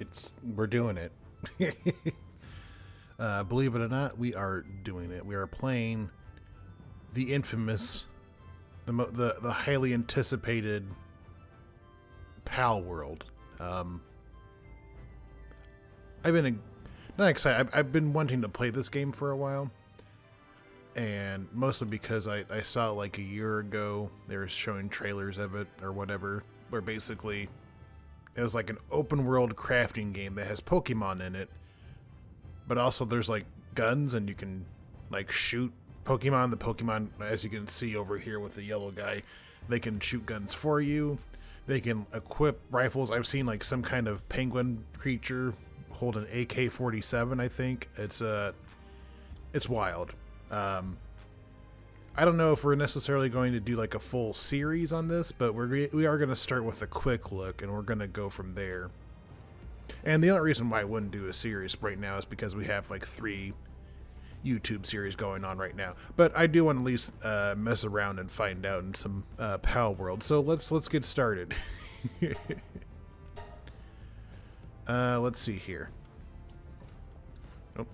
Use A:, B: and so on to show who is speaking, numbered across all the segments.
A: It's we're doing it. uh, believe it or not, we are doing it. We are playing the infamous, the the the highly anticipated Palworld. Um, I've been not excited. I've, I've been wanting to play this game for a while, and mostly because I I saw like a year ago. They were showing trailers of it or whatever, where basically it was like an open world crafting game that has Pokemon in it, but also there's like guns and you can like shoot Pokemon. The Pokemon, as you can see over here with the yellow guy, they can shoot guns for you. They can equip rifles. I've seen like some kind of penguin creature hold an AK-47. I think it's uh, it's wild. Um, I don't know if we're necessarily going to do like a full series on this, but we're we are going to start with a quick look, and we're going to go from there. And the only reason why I wouldn't do a series right now is because we have like three YouTube series going on right now. But I do want to at least uh, mess around and find out in some uh, Palworld. So let's let's get started. uh, let's see here. Oh,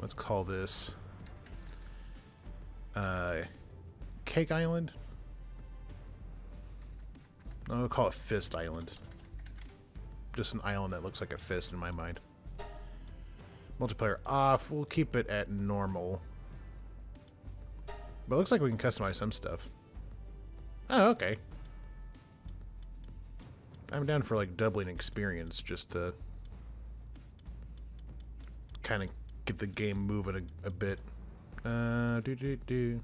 A: let's call this uh, Cake Island. I'll call it Fist Island. Just an island that looks like a fist in my mind. Multiplayer off. We'll keep it at normal. But it looks like we can customize some stuff. Oh, okay. I'm down for like doubling experience just to kind of get the game moving a, a bit. Uh, do do do.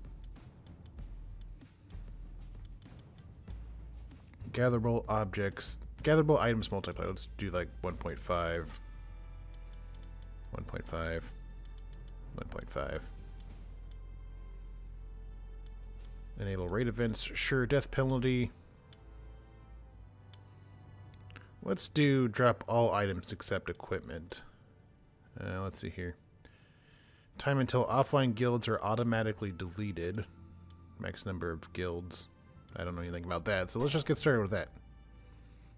A: Gatherable objects. Gatherable items multiplier. Let's do like 1.5. 1.5. 1.5. Enable raid events. Sure, death penalty. Let's do drop all items except equipment. Uh, let's see here. Time until offline guilds are automatically deleted. Max number of guilds. I don't know anything about that, so let's just get started with that.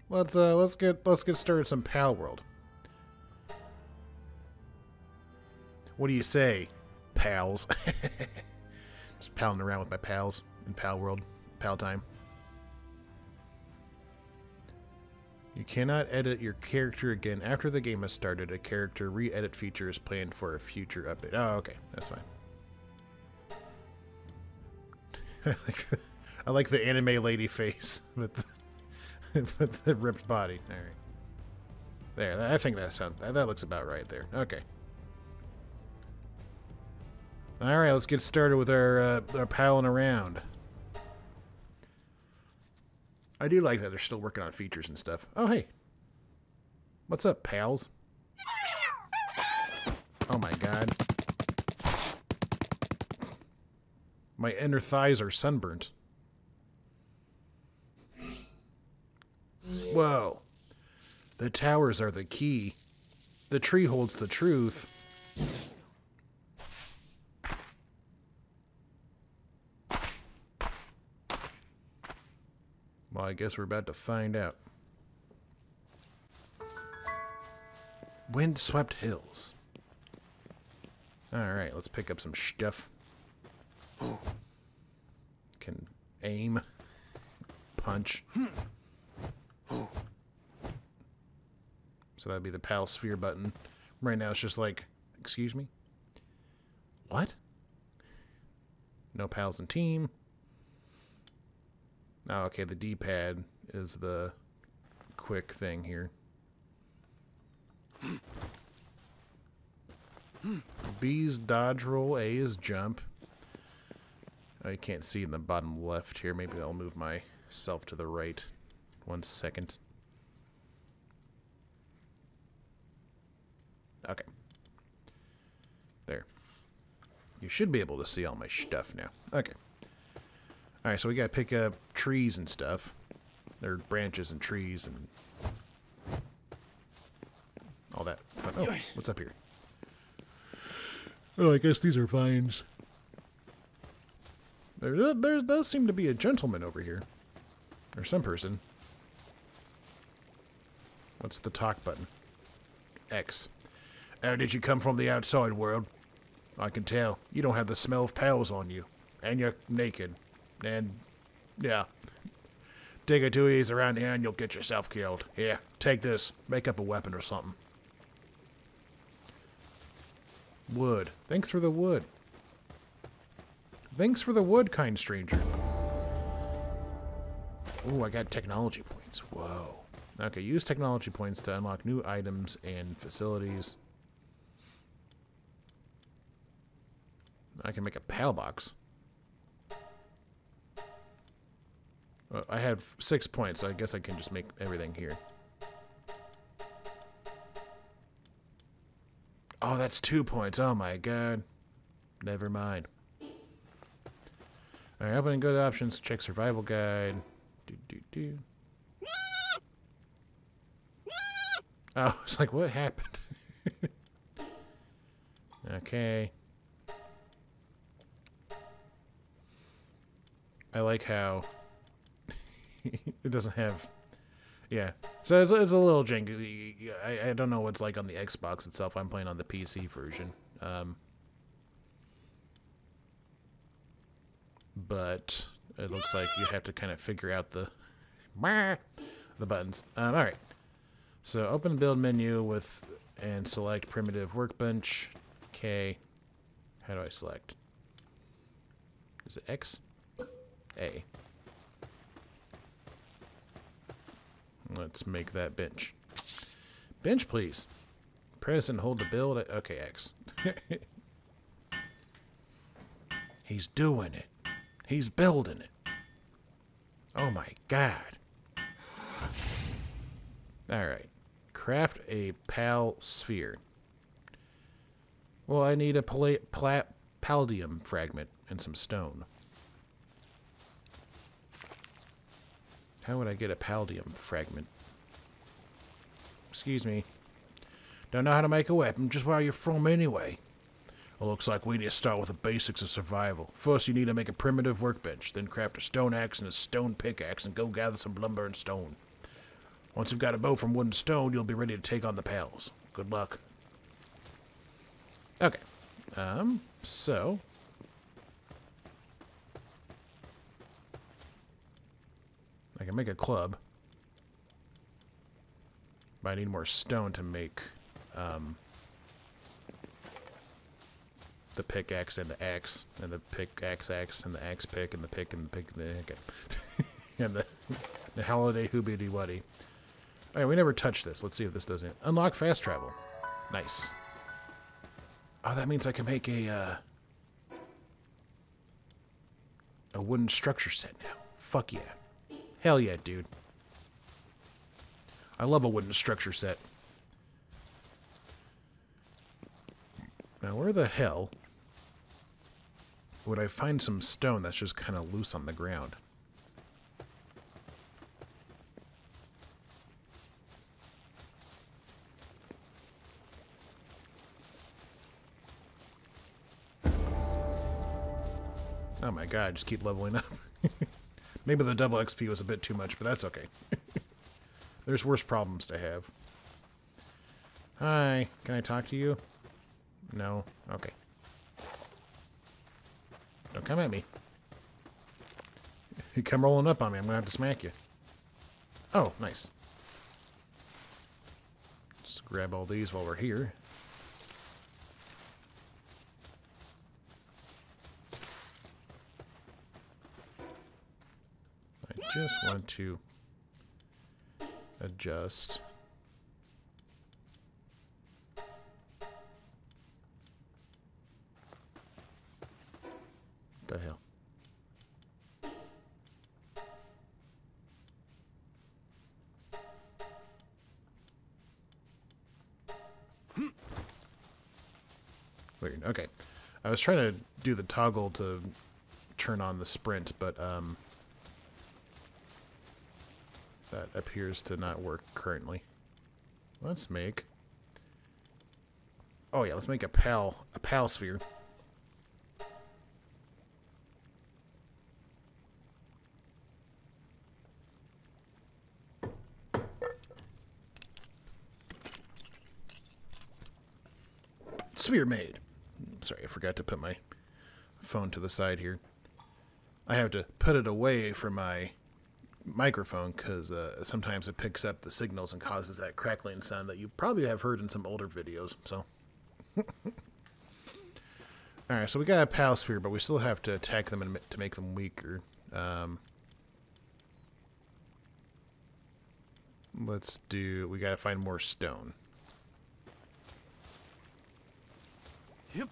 A: Let's uh let's get let's get started some Palworld. What do you say, pals? just palling around with my pals in Palworld, Pal time. You cannot edit your character again after the game has started. A character re-edit feature is planned for a future update. Oh, okay, that's fine. I like the, anime lady face with the, with the ripped body. All right, there. I think that sounds that, that looks about right there. Okay. All right, let's get started with our uh, our palling around. I do like that they're still working on features and stuff. Oh, hey. What's up, pals? Oh my god. My inner thighs are sunburnt. Whoa. The towers are the key. The tree holds the truth. Well, I guess we're about to find out. Windswept hills. Alright, let's pick up some stuff. Can aim. Punch. Hmm. So that'd be the PAL sphere button. Right now it's just like, excuse me? What? No pals and team. Oh, okay, the D-pad is the quick thing here. B's dodge roll, A is jump. I can't see in the bottom left here. Maybe I'll move myself to the right. One second. Okay. There. You should be able to see all my stuff now. Okay. Alright, so we gotta pick up trees and stuff. There are branches and trees and all that. Oh, what's up here? Oh, I guess these are vines. There, there does seem to be a gentleman over here. Or some person. What's the talk button? X. How did you come from the outside world? I can tell. You don't have the smell of pals on you. And you're naked. And, yeah. Dig it too easy around here and you'll get yourself killed. Here, take this. Make up a weapon or something. Wood. Thanks for the wood. Thanks for the wood, kind stranger. Oh, I got technology points. Whoa. Okay, use technology points to unlock new items and facilities. I can make a PAL box. Uh, I have six points, so I guess I can just make everything here. Oh, that's two points. Oh my god. Never mind. Alright, opening good options. Check survival guide. Do, do, do. Oh, was like, what happened? okay. I like how it doesn't have... Yeah. So it's, it's a little janky. I, I don't know what's like on the Xbox itself. I'm playing on the PC version. Um, but it looks like you have to kind of figure out the the buttons. Um, all right. So open the build menu with and select primitive workbench. K. How do I select? Is it X? A. Let's make that bench. Bench, please. Press and hold the build. Okay, X. He's doing it. He's building it. Oh my god. Alright. Craft a pal sphere. Well, I need a pla palladium fragment and some stone. How would I get a palladium fragment? Excuse me. Don't know how to make a weapon, just where you're from anyway. Looks like we need to start with the basics of survival. First, you need to make a primitive workbench, then craft a stone axe and a stone pickaxe, and go gather some lumber and stone. Once you've got a bow from wood and stone, you'll be ready to take on the pals. Good luck. Okay. Um, so, I can make a club. But I need more stone to make um, the pickaxe and the axe and the pickaxe axe and the axe pick and the pick and the pick and the okay. and the the holiday hoobity wuddy. Alright, we never touched this. Let's see if this does it. Unlock fast travel. Nice. Oh, that means I can make a uh, a wooden structure set now. Fuck yeah. Hell yeah, dude. I love a wooden structure set. Now, where the hell would I find some stone that's just kind of loose on the ground? Oh my god, just keep leveling up. Maybe the double XP was a bit too much, but that's okay. There's worse problems to have. Hi, can I talk to you? No? Okay. Don't come at me. You come rolling up on me, I'm gonna have to smack you. Oh, nice. Let's grab all these while we're here. Just want to adjust. the hell? Weird. Okay. I was trying to do the toggle to turn on the sprint, but um, that appears to not work currently. Let's make... Oh yeah, let's make a pal, a pal sphere. sphere made. Sorry, I forgot to put my phone to the side here. I have to put it away from my microphone because uh, sometimes it picks up the signals and causes that crackling sound that you probably have heard in some older videos. So, all right, so we got a pal sphere, but we still have to attack them and to make them weaker. Um, let's do. We got to find more stone.
B: Yep.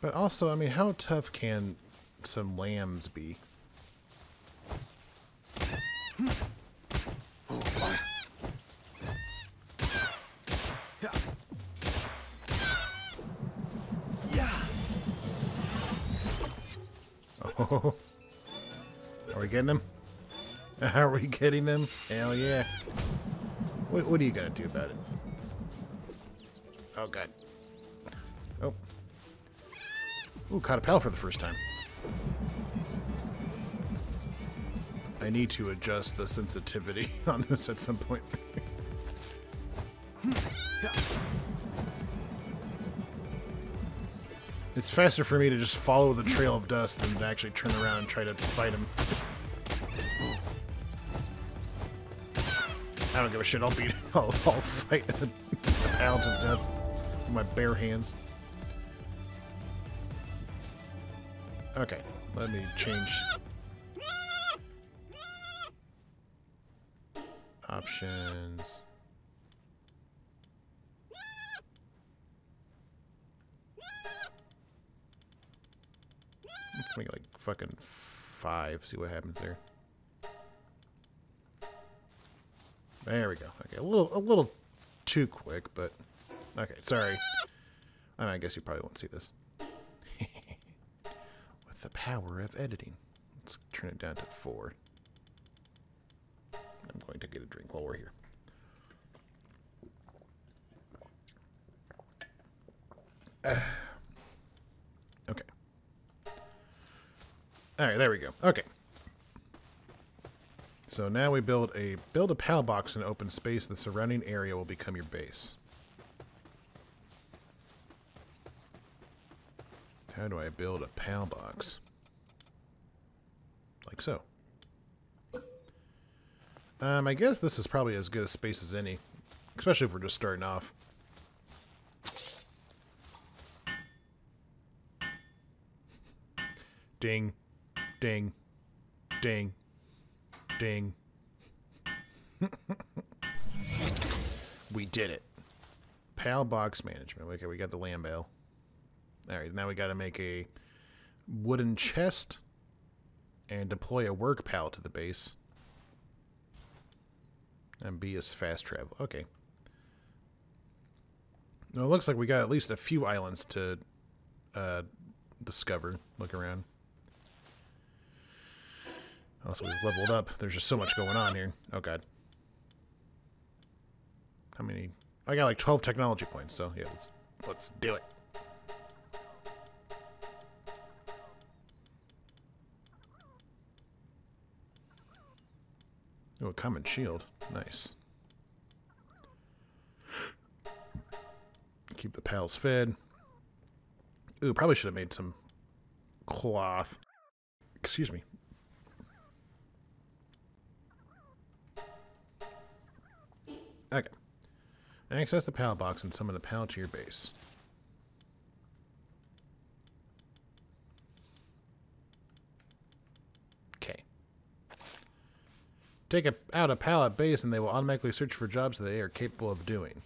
A: But also, I mean, how tough can some lambs be?
B: Yeah.
A: Oh, are we getting them? Are we getting them? Hell yeah! What, what are you gonna do about it? Oh god. Oh. Ooh, caught a pal for the first time. I need to adjust the sensitivity on this at some point. it's faster for me to just follow the trail of dust than to actually turn around and try to fight him. I don't give a shit. I'll beat. I'll, I'll fight the pal to death with my bare hands. Okay, let me change options. Let's make like fucking five. See what happens there. There we go. Okay, a little, a little too quick, but okay. Sorry. I, mean, I guess you probably won't see this. With the power of editing, let's turn it down to four. I'm going to get a drink while we're here. Uh, okay. All right, there we go. Okay. So now we build a build a pal box in open space. The surrounding area will become your base. How do I build a pal box? Like so. Um, I guess this is probably as good a space as any, especially if we're just starting off. Ding, ding, ding, ding. we did it. Pal box management. Okay, we got the Lamball. Alright, now we got to make a wooden chest and deploy a work pal to the base. And B is fast travel. Okay. Now it looks like we got at least a few islands to uh, discover. Look around. Also, we've leveled up. There's just so much going on here. Oh, God. How many? I got like 12 technology points, so yeah, let's, let's do it. Oh, a common shield. Nice. Keep the pals fed. Ooh, probably should have made some cloth. Excuse me. Okay. Access the pal box and summon a pal to your base. Okay. Take a, out a pal at base and they will automatically search for jobs that they are capable of doing.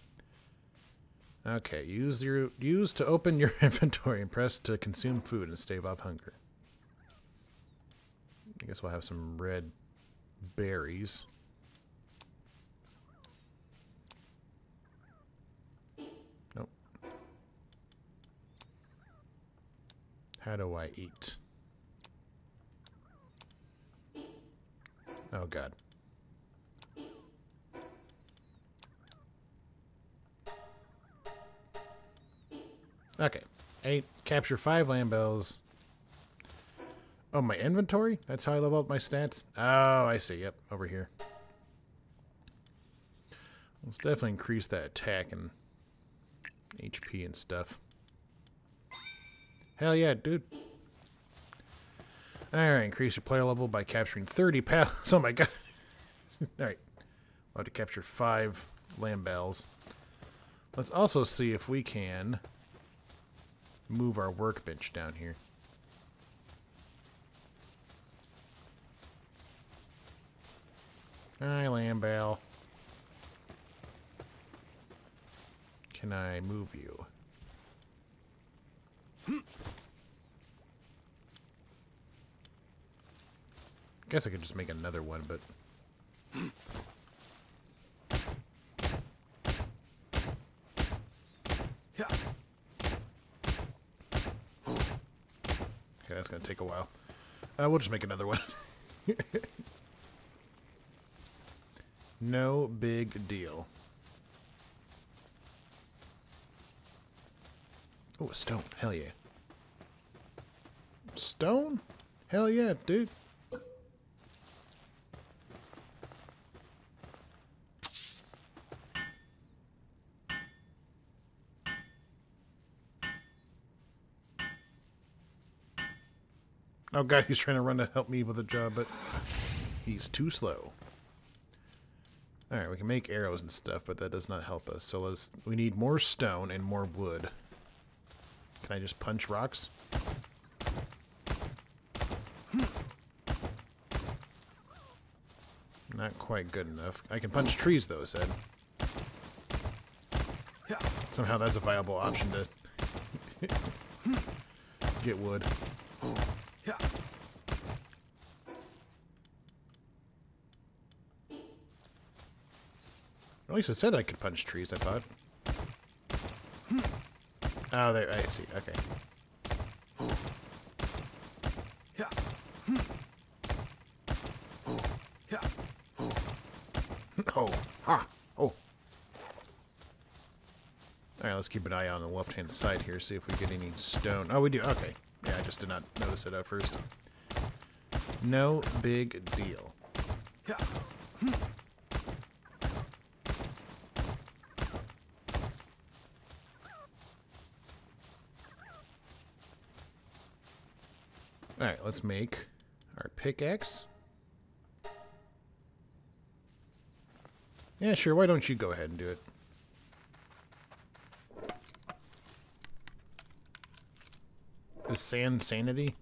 A: Okay, use your use to open your inventory and press to consume food and stave off hunger. I guess we'll have some red berries. Nope. How do I eat? Oh god. Okay. Eight. Capture five Lamballs. Oh, my inventory? That's how I level up my stats? Oh, I see. Yep, over here. Let's definitely increase that attack and HP and stuff. Hell yeah, dude. Alright, increase your player level by capturing 30 pals. Oh my god. Alright. We'll have to capture 5 Lamballs. Let's also see if we can move our workbench down here. Hi, Lamball. Can I move you? Guess I could just make another one, but
B: Yeah.
A: okay, that's gonna take a while. Uh, we'll just make another one. no big deal. Oh, a stone. Hell yeah. Stone? Hell yeah, dude. Oh god, he's trying to run to help me with a job, but he's too slow. Alright, we can make arrows and stuff, but that does not help us. So let's we need more stone and more wood. Can I just punch rocks? Not quite good enough. I can punch trees though, said. Somehow that's a viable option to get wood. Least it said I could punch trees, I thought. Hmm. Oh, there, I see, okay. Oh, ha, oh. Alright, let's keep an eye on the left-hand side here, see if we get any stone. Oh, we do, okay. Yeah, I just did not notice it at first. No big deal.
B: Yeah.
A: Alright, let's make our pickaxe. Yeah, sure, why don't you go ahead and do it? Is sand sanity?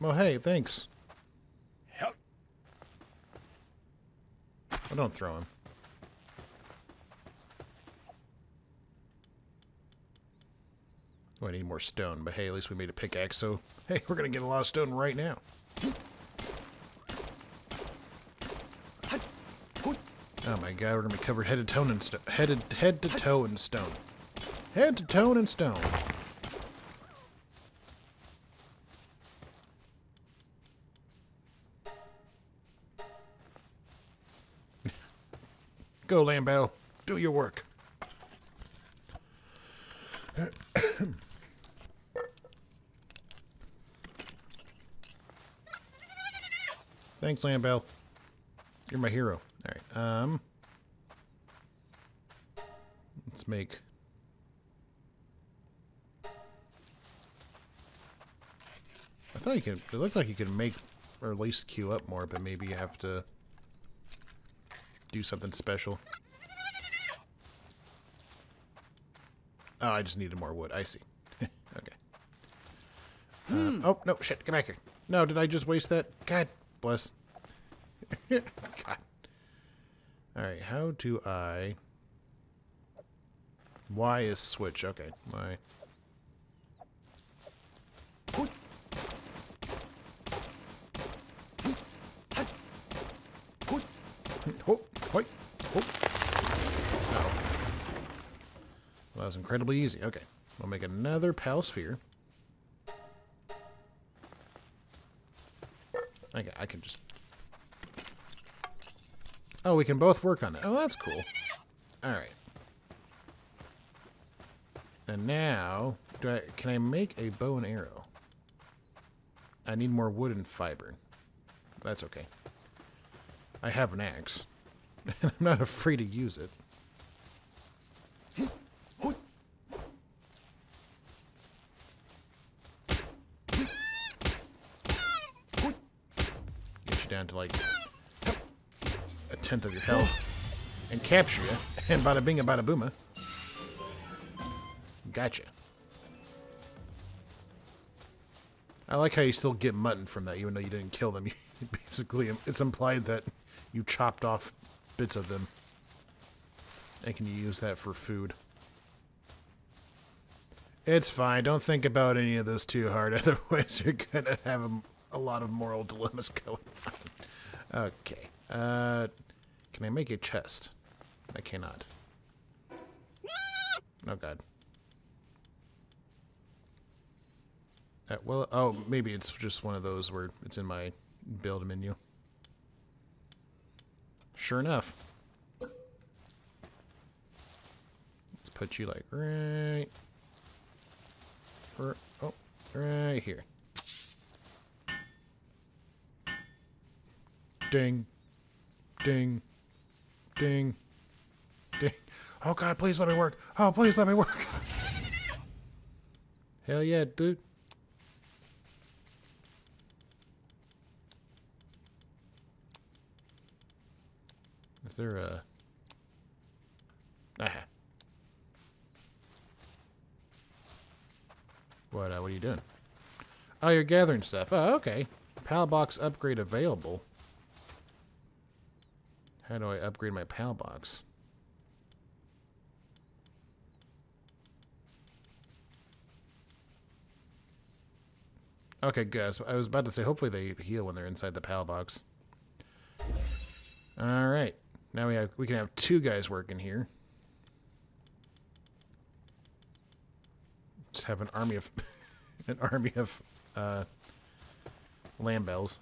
A: Well, hey, thanks.
B: Help.
A: Well, don't throw him. Oh, I need more stone, but hey, at least we made a pickaxe, so hey, we're gonna get a lot of stone right now. Oh my god, we're gonna be covered head to toe in stone. Headed head to toe in stone. Head to toe in stone. Go, Lamball. Do your work. Thanks, Lamball. You're my hero. All right. Um. Let's make. I thought you could. It looked like you could make, or at least queue up more, but maybe you have to do something special. Oh, I just needed more wood. I see. okay. Uh, oh, no, shit. Come back here. No, did I just waste that? God bless. God. Alright, how do I... Y is switch. Okay, Y. Hoi. Oh. Well, that was incredibly easy. Okay, we'll make another pal sphere. I can just... Oh, we can both work on it. Oh, that's cool. Alright. And now, do I can I make a bow and arrow? I need more wood and fiber. That's okay. I have an axe. I'm not afraid to use it. Get you down to like a tenth of your health and capture you. And bada bing bada booma. Gotcha. I like how you still get mutton from that, even though you didn't kill them. Basically, it's implied that you chopped off bits of them. And can you use that for food? It's fine. Don't think about any of this too hard. Otherwise, you're going to have a, a, lot of moral dilemmas going on. Okay. Uh, can I make a chest? I cannot. Oh, God. Uh, well, oh, maybe it's just one of those where it's in my build menu. Sure enough. Let's put you like right, for, oh, right here. Ding, ding, ding, ding. Oh God, please let me work. Oh, please let me work. Hell yeah, dude. Is there a... Ah. What, uh, what are you doing? Oh, you're gathering stuff. Oh, okay. PAL box upgrade available. How do I upgrade my PAL box? Okay, good. I was about to say, hopefully they heal when they're inside the PAL box. All right. Now we have we can have two guys working here. Just have an army of an army of uh, Lamballs.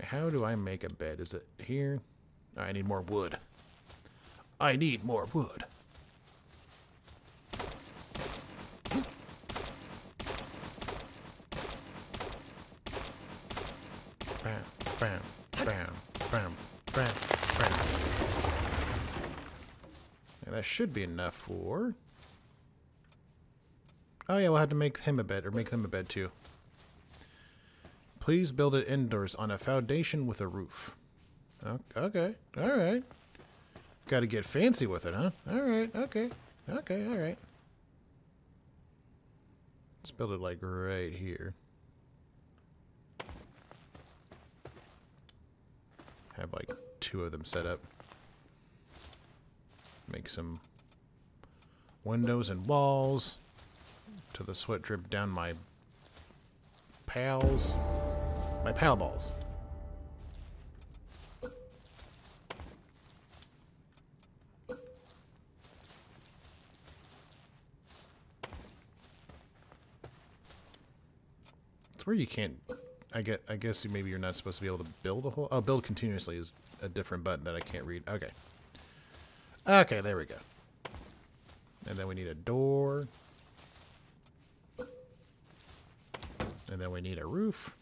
A: How do I make a bed? Is it here? I need more wood. I need more wood. Bam, bam, bam, bam, bam, bam. That should be enough for... Oh yeah, we'll have to make him a bed, or make them a bed too. Please build it indoors on a foundation with a roof. Okay, alright. Gotta get fancy with it, huh? Alright, okay. Okay, alright. Let's build it like right here. Have like two of them set up. Make some windows and walls to the sweat drip down my pals. My pal balls. It's where you can't. I get. I guess maybe you're not supposed to be able to build a whole. Oh, build continuously is a different button that I can't read. Okay. Okay, there we go. And then we need a door. And then we need a roof.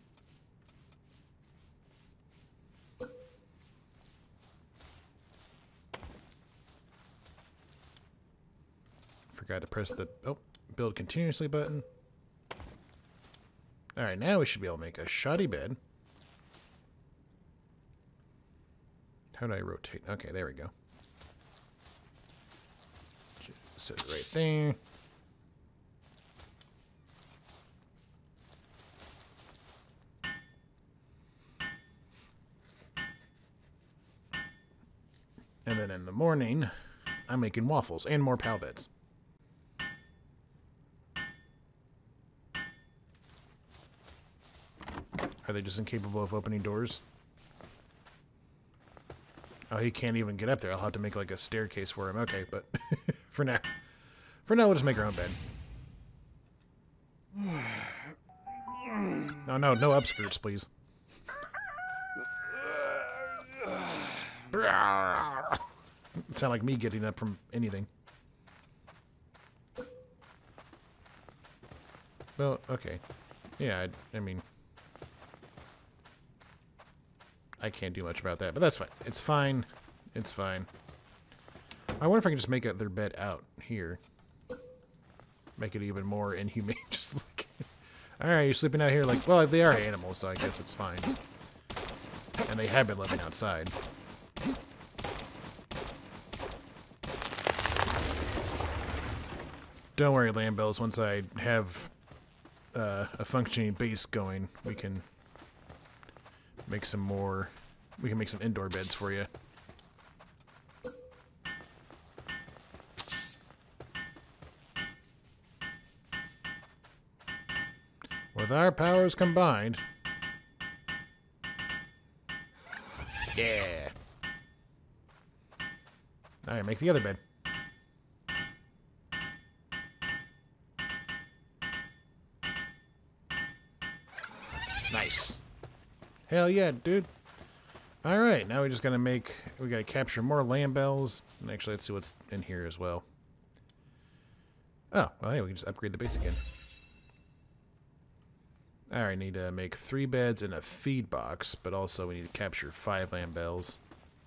A: Forgot to press the oh build continuously button. Alright, now we should be able to make a shoddy bed. How do I rotate? Okay, there we go. It right there. And then in the morning, I'm making waffles and more pal beds. Are they just incapable of opening doors? Oh, he can't even get up there. I'll have to make like a staircase for him. Okay, but for now, for now, we'll just make our own bed. No, no, no upskirts, please. sound like me getting up from anything. Well, okay. Yeah, I, I mean... I can't do much about that, but that's fine. It's fine. It's fine. I wonder if I can just make their bed out here. Make it even more inhumane. just like, all right, you're sleeping out here. Like, well, they are animals, so I guess it's fine. And they have been living outside. Don't worry, Lamballs. Once I have uh, a functioning base going, we can make some more. We can make some indoor beds for you. With our powers combined. Yeah. Alright, make the other bed. Nice. Hell yeah, dude. Alright, now we just gotta make... We gotta capture more Lamballs. And actually, let's see what's in here as well. Oh, well, hey, we can just upgrade the base again. Alright, need to make three beds and a feed box, but also we need to capture five Lamballs.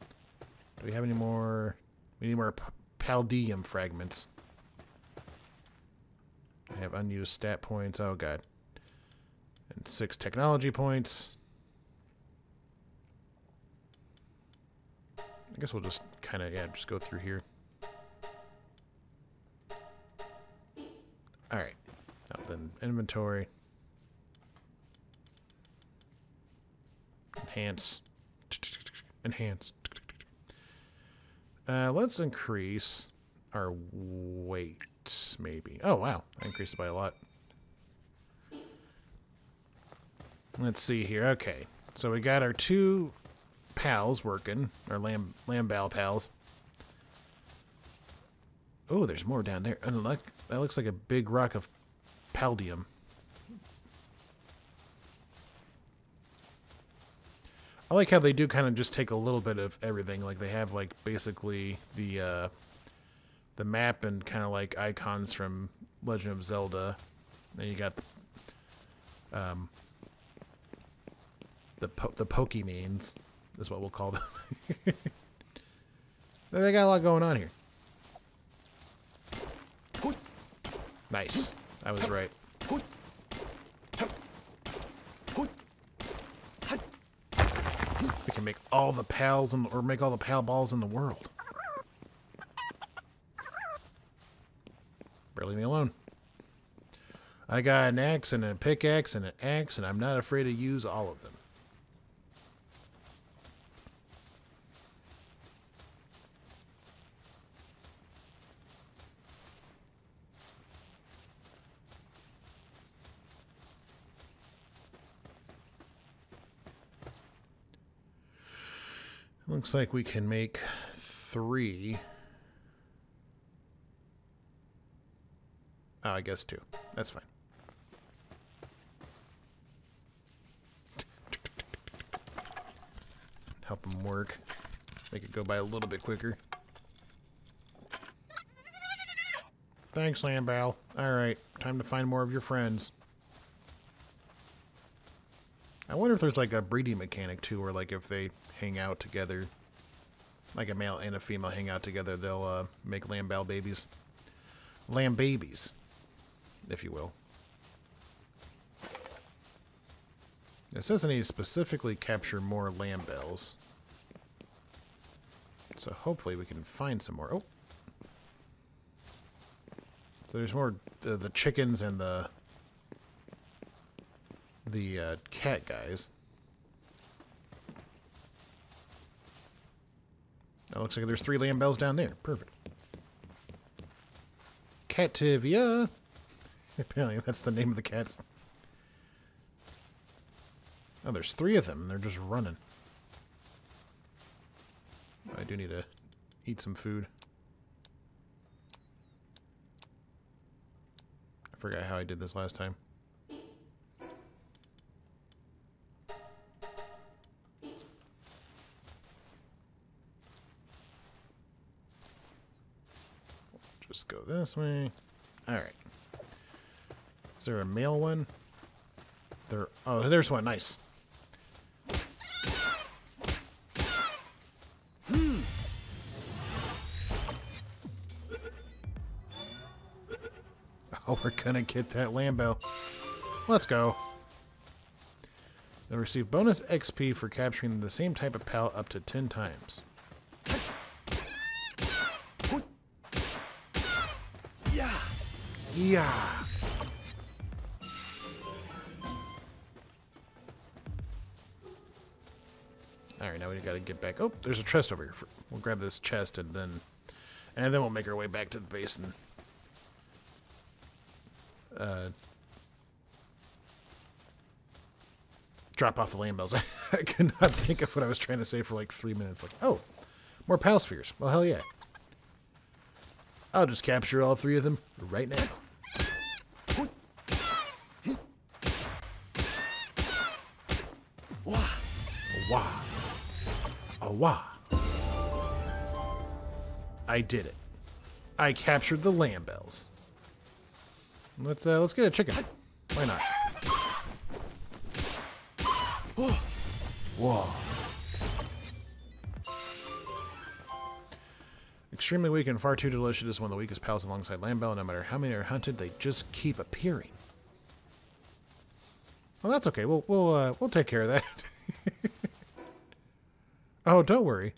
A: Do we have any more... We need more Paldium fragments. I have unused stat points. Oh, God. And six technology points. I guess we'll just kind of, yeah, just go through here. Alright. Now then, inventory. Enhance. Enhance. Uh, let's increase our weight, maybe. Oh, wow. I increased it by a lot. Let's see here. Okay. So we got our two pals working, our lamb Lamball pals. Oh, there's more down there. And look, that looks like a big rock of paldium. I like how they do kind of just take a little bit of everything. Like they have like basically the uh, the map and kind of like icons from Legend of Zelda. Then you got um, the po the Pokemeans is what we'll call them. they got a lot going on here. Nice. I was right. We can make all the pals in, or make all the pal balls in the world. Leave me alone. I got an axe and a pickaxe and an axe, and I'm not afraid to use all of them. Looks like we can make three. Oh, I guess two. That's fine. Help them work. Make it go by a little bit quicker. Thanks, Lamball. Alright, time to find more of your friends. I wonder if there's like a breeding mechanic too, or like if they hang out together, like a male and a female hang out together, they'll uh, make Lamball babies. Lamb babies, if you will. It says I need to specifically capture more Lamballs. So hopefully we can find some more. Oh. So there's more, the, the chickens and the the uh, cat guys. It looks like there's three Lamballs down there. Perfect. Cattiva. Apparently that's the name of the cats. Oh, there's three of them. And they're just running. I do need to eat some food. I forgot how I did this last time. this way. Alright. Is there a male one? There. Oh, there's one. Nice. Hmm. Oh, we're gonna get that Lambo. Let's go. They'll receive bonus XP for capturing the same type of pal up to 10 times.
B: Yeah.
A: Alright, now we gotta get back. Oh, there's a chest over here. We'll grab this chest and then... And then we'll make our way back to the base and... Uh... Drop off the Lamballs. I could not think of what I was trying to say for like three minutes. Like, oh, more pal spheres. Well, hell yeah. I'll just capture all three of them right now.
B: Wah.
A: I did it. I captured the Lamballs. Let's uh, let's get a chicken. Why not? Whoa. Extremely weak and far too delicious is one of the weakest pals alongside Lamball. No matter how many are hunted, they just keep appearing. Well, that's okay. We'll we'll uh, we'll take care of that. oh, don't worry.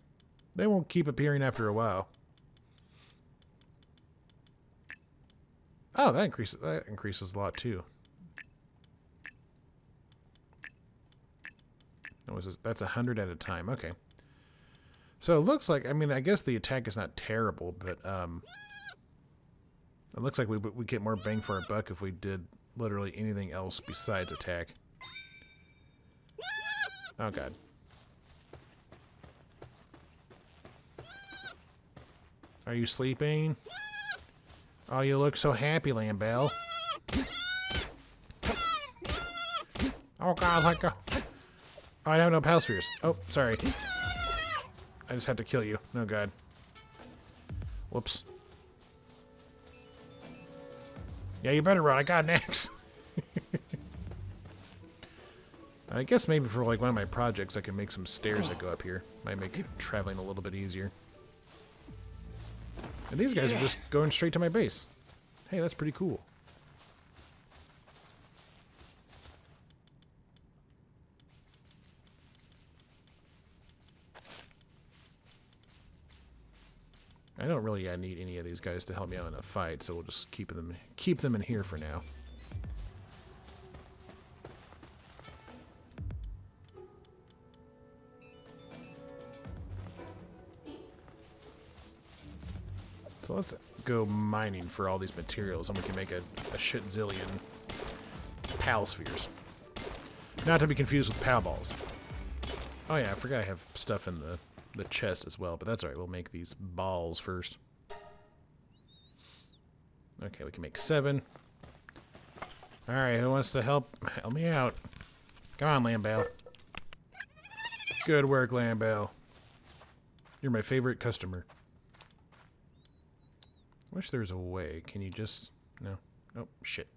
A: They won't keep appearing after a while. Oh, that increases that increases a lot too. That was that's a hundred at a time. Okay. So it looks like I mean I guess the attack is not terrible, but um, it looks like we we get more bang for our buck if we did literally anything else besides attack. Oh god. Are you sleeping? Oh, you look so happy, Lamball. Oh god, let go. Oh, I have no pal spheres. Oh, sorry. I just had to kill you. No god. Whoops. Yeah, you better run. I got an axe. I guess maybe for like one of my projects I can make some stairs that go up here. Might make traveling a little bit easier. And these guys are just going straight to my base. Hey, that's pretty cool. I don't really uh, need any of these guys to help me out in a fight, so we'll just keep them keep them in here for now. So let's go mining for all these materials, and we can make a, a shit zillion pal spheres. Not to be confused with pal balls. Oh yeah, I forgot I have stuff in the, the chest as well, but that's alright, we'll make these balls first. Okay, we can make seven. Alright, who wants to help? Help me out. Come on, Lamball. Good work, Lamball. You're my favorite customer. Wish there was a way. Can you just... No. Oh, shit.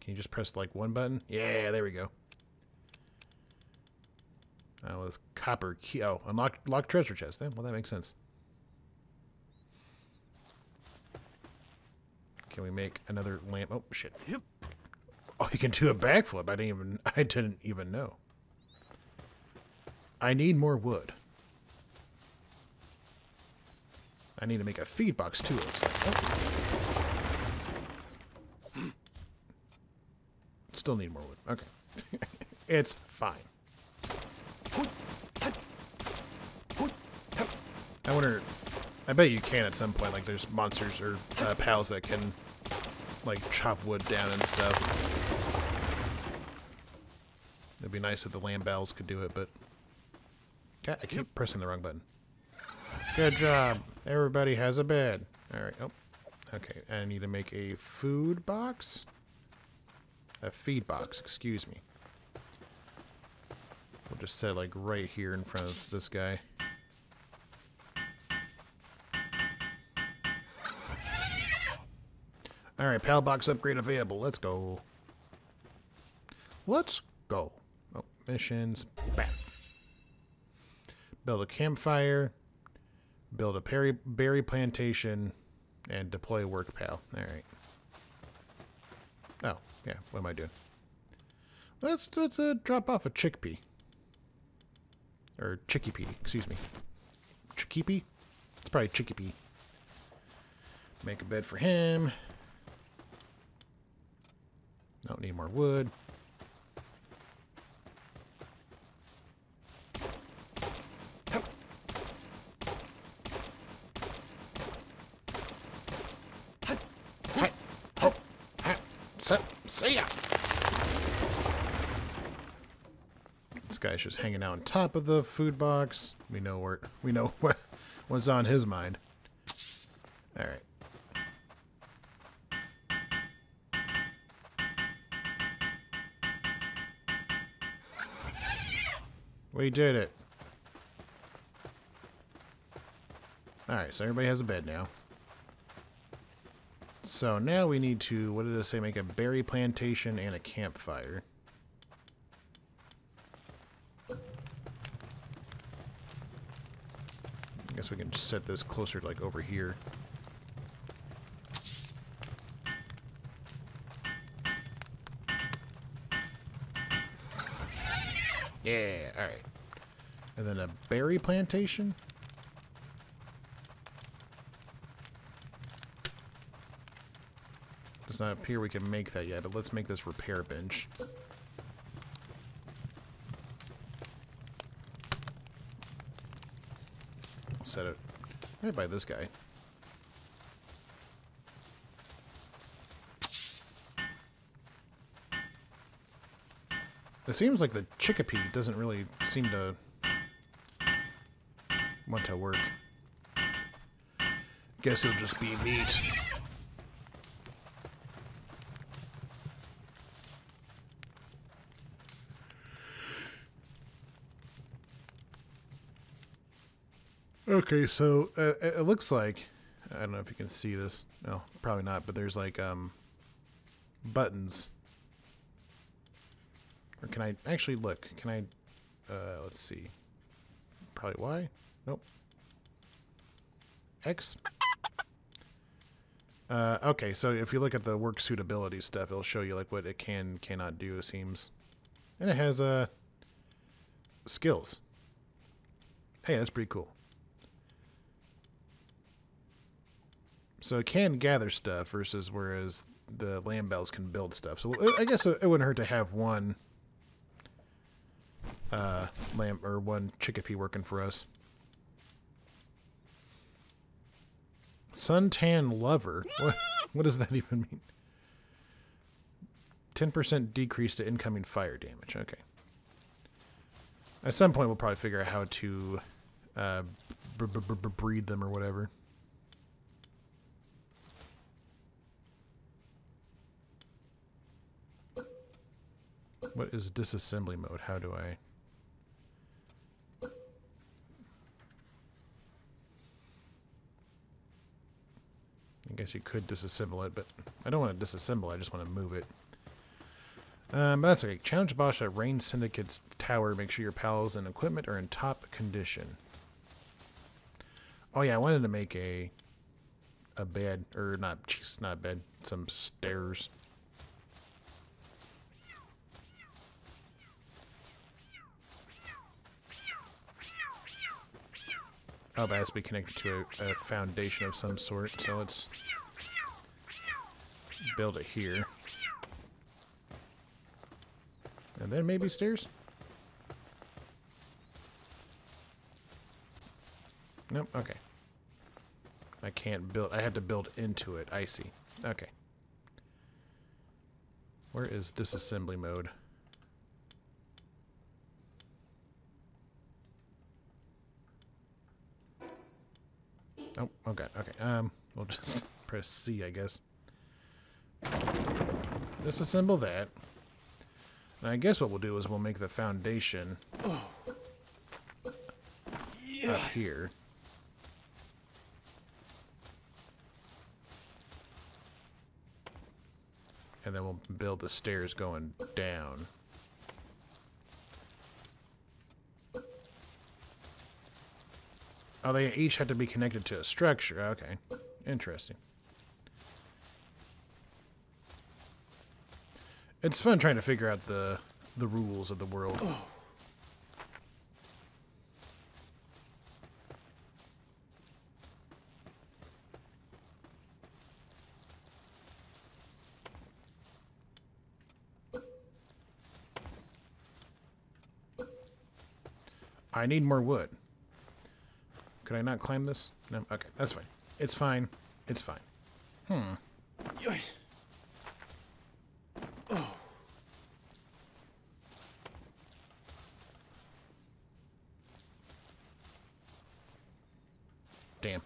A: Can you just press, like, one button? Yeah, there we go. That was copper key. Oh, unlock lock treasure chest. Then, well, that makes sense. Can we make another lamp? Oh shit!
B: Yep.
A: Oh, you can do a backflip. I didn't even. I didn't even know. I need more wood. I need to make a feed box too. Like. Oh. Still need more wood. Okay, it's fine. I wonder. I bet you can at some point. Like, there's monsters or uh, pals that can, like, chop wood down and stuff. It'd be nice if the Lamballs could do it, but I keep pressing the wrong button. Good job. Everybody has a bed. All right. Oh, okay. I need to make a food box. A feed box. Excuse me. We'll just set like right here in front of this guy. Alright, pal box upgrade available. Let's go. Let's go. Oh, missions. Bam. Build a campfire. Build a berry, berry plantation. And deploy work pal. Alright. Oh, yeah. What am I doing? Let's let's uh, drop off a chickpea. Or chickpea, excuse me. Chickpea? It's probably chickpea. Make a bed for him. Don't need more wood. Hi. Ho. Ha. So, see ya. This guy's just hanging out on top of the food box. We know where we know what what's on his mind. All right. We did it. Alright, so everybody has a bed now. So now we need to, what did I say, make a berry plantation and a campfire. I guess we can set this closer, like, over here. Yeah, alright. And then a berry plantation? Not appear we can make that yet, but let's make this repair bench. Set it right by this guy. It seems like the chickpea doesn't really seem to want to work. Guess it'll just be meat. Okay, so uh, it looks like I don't know if you can see this. No, probably not. But there's like um buttons. Or can I actually look? Can I? Uh, let's see. Probably Y. Nope. X. Uh, okay, so if you look at the work suitability stuff, it'll show you like what it can cannot do. It seems, and it has uh skills. Hey, that's pretty cool. So it can gather stuff versus whereas the Lamballs can build stuff. So I guess it wouldn't hurt to have one uh, lamb or one chickpea working for us. Suntan lover. What, what does that even mean? 10% decrease to incoming fire damage. Okay. At some point, we'll probably figure out how to uh, breed them or whatever. What is disassembly mode? How do I... I guess you could disassemble it, but I don't want to disassemble, I just want to move it. Um, but that's okay. Challenge boss at Rayne Syndicate's tower. Make sure your pals and equipment are in top condition. Oh yeah, I wanted to make a a bed, or not, jeez, not bed, some stairs. Oh, it has to be connected to a, a foundation of some sort, so let's build it here. And then maybe stairs? Nope, okay. I can't build, I had to build into it, I see. Okay. Where is disassembly mode? Oh, okay, okay. Um, we'll just press C, I guess. Disassemble that. And I guess what we'll do is we'll make the foundation
B: Yeah.
A: up here. And then we'll build the stairs going down. Oh, they each had to be connected to a structure. Okay. Interesting. It's fun trying to figure out the the rules of the world. Oh. I need more wood. Could I not climb this? No? Okay, that's fine. It's fine. It's fine.
B: Yoy.
A: Damn.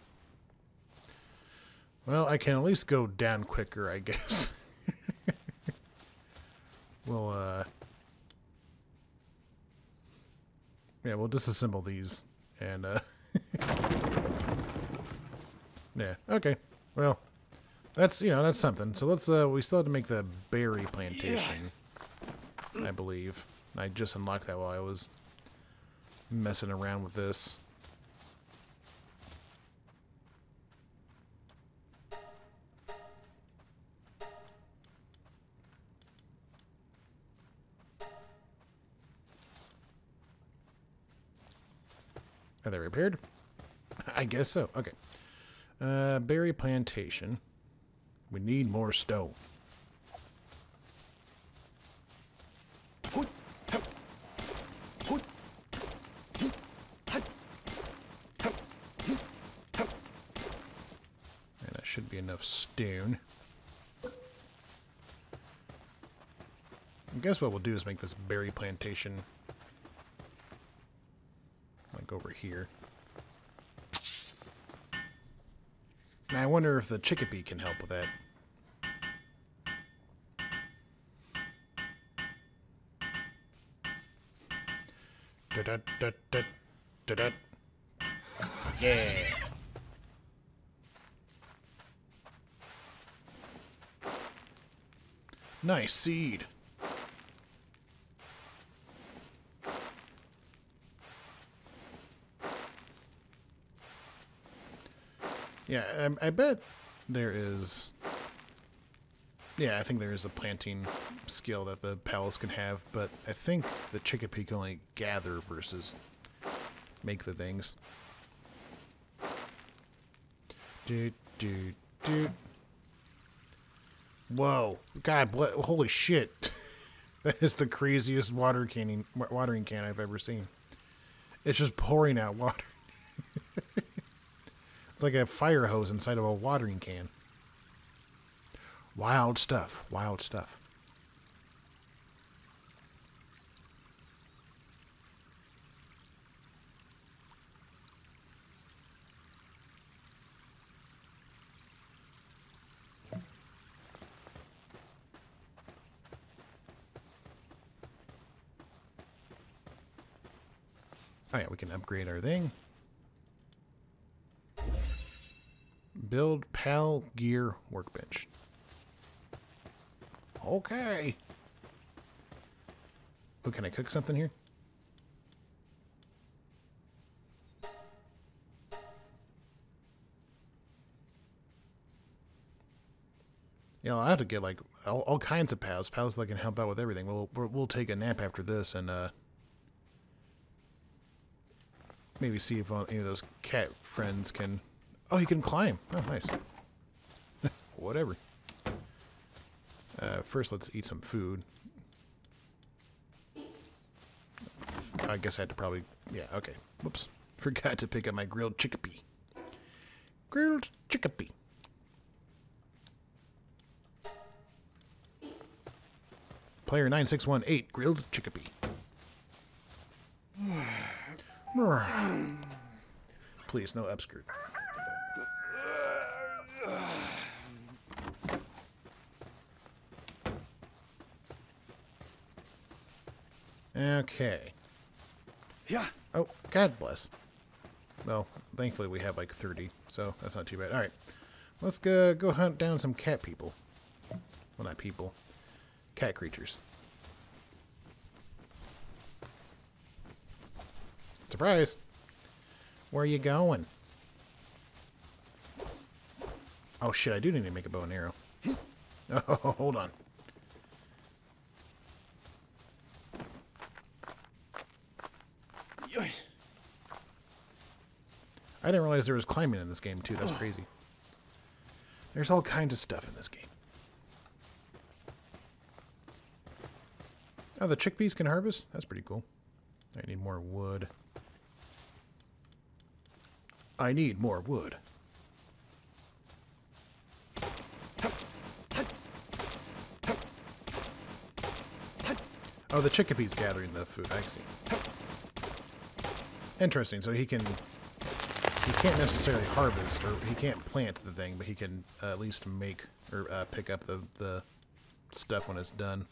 A: Well, I can at least go down quicker, I guess. we'll, uh... Yeah, we'll disassemble these. And, uh... yeah, okay. Well, that's, you know, that's something. So let's, uh, we still have to make the berry plantation. I believe. I just unlocked that while I was messing around with this. Are they repaired? I guess so. Okay. Uh, berry plantation. We need more stone. And that should be enough stone. I guess what we'll do is make this berry plantation like over here. And I wonder if the chickpea can help with that. Da-da-da-da-da-da. Yeah. Nice seed. Yeah, I, I bet there is. Yeah, I think there is a planting skill that the palace can have, but I think the chickpea can only gather versus make the things. Do do do. Whoa! God, holy shit! that is the craziest water canning, watering can I've ever seen. It's just pouring out water. Like a fire hose inside of a watering can. Wild stuff. Wild stuff. Oh yeah, we can upgrade our thing. Build PAL gear workbench. Okay. Oh, can I cook something here? Yeah, I'll have to get like all, all kinds of pals, pals that can help out with everything. We'll we'll we'll take a nap after this and uh maybe see if uh, any of those cat friends can. Oh, he can climb. Oh, nice. Whatever. Uh, first, let's eat some food. I guess I had to probably. Yeah, okay. Whoops. Forgot to pick up my grilled chickpea. Grilled chickpea. Player 9618, grilled chickpea. Please, no upskirt. Okay.
B: Yeah.
A: Oh, God bless. Well, thankfully we have like 30, so that's not too bad. All right. Let's go, go hunt down some cat people. Well, not people. Cat creatures. Surprise! Where are you going? Oh shit, I do need to make a bow and arrow. Oh, hold on. I didn't realize there was climbing in this game too. That's crazy. There's all kinds of stuff in this game. Oh, the chickpeas can harvest? That's pretty cool. I need more wood. I need more wood. Oh, the chickpeas gathering the food. I see. Interesting. So he can he can't necessarily harvest or he can't plant the thing, but he can uh, at least make or uh, pick up the the stuff when it's done.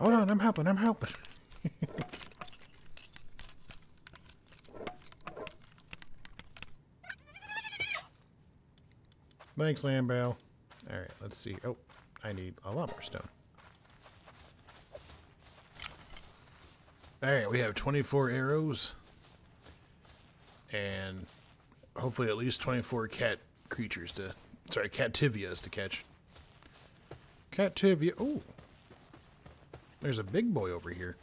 A: Hold on, I'm helping. I'm helping. Thanks, Lamball. All right, let's see. Oh, I need a lot more stone. All right, we have 24 arrows and hopefully at least 24 cat creatures to sorry, Cattivas to catch. Cattiva. Oh. There's a big boy over here.